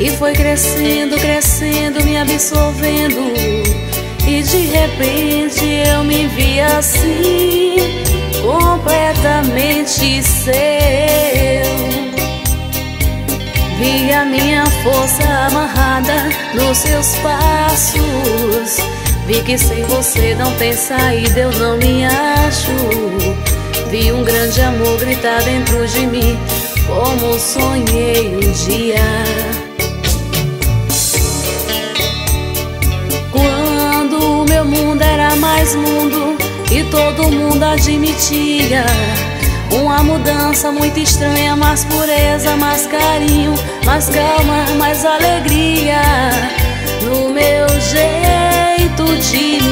e foi crescendo, crescendo, me absorvendo. E de repente eu me vi assim, completamente seu. Vi a minha força amarrada nos seus passos. Vi que sem você não tem saída, eu não me acho. Vi um grande amor gritar dentro de mim, como sonhei um dia. Quando o meu mundo era mais mundo e todo mundo admitia. Uma mudança muito estranha, mais pureza, mais carinho, mais calma, mais alegria no meu jeito de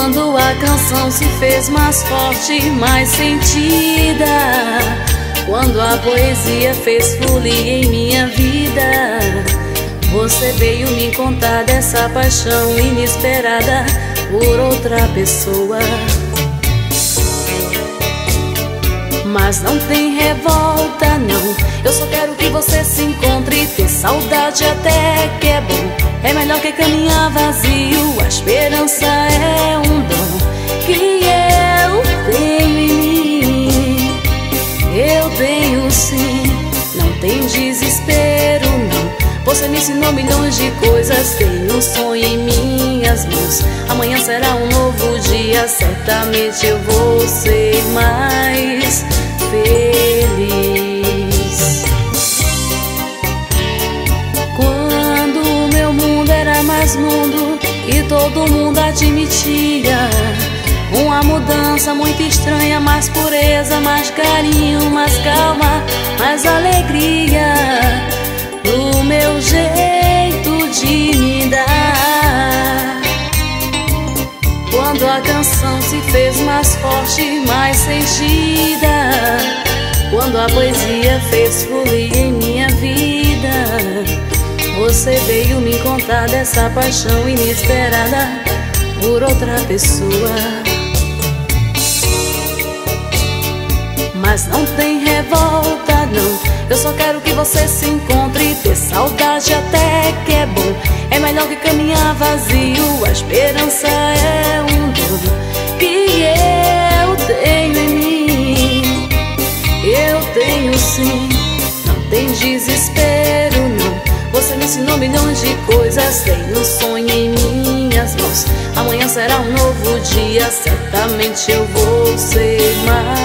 Quando a canção se fez mais forte, mais sentida. Quando a poesia fez folia em minha vida. Você veio me contar dessa paixão inesperada por outra pessoa. Mas não tem revolta, não. Eu só quero que você se encontre. Ter saudade até que. É melhor que caminhar vazio. A esperança é um dom que eu tenho em mim. Eu tenho sim. Não tem desespero, não. Você me ensinou milhões de coisas. Tenho um sonho em minhas mãos. Amanhã será um novo dia. Certamente eu vou ser mais mais mundo e todo mundo admitia. Uma mudança muito estranha, mais pureza, mais carinho, mais calma, mais alegria do meu jeito de me dar. Quando a canção se fez mais forte, mais sentida. Quando a poesia fez vida. Você veio me contar dessa paixão inesperada por outra pessoa. Mas não tem revolta, não. Eu só quero que você se encontre. Ter saudade até que é bom. É melhor que caminhar vazio. A esperança é um dom que eu tenho em mim. Eu tenho sim. Não tem desespero, ensinou milhões de coisas. Tem um sonho em minhas mãos. Amanhã será um novo dia. Certamente eu vou ser mais.